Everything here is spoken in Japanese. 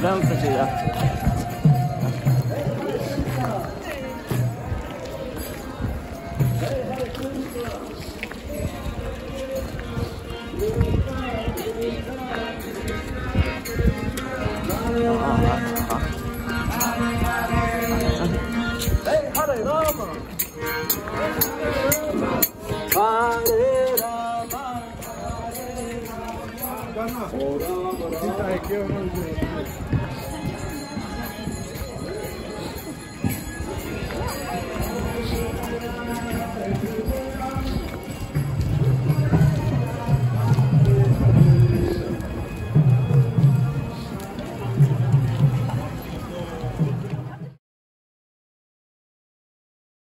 ダンスしてた Oda, Thank you.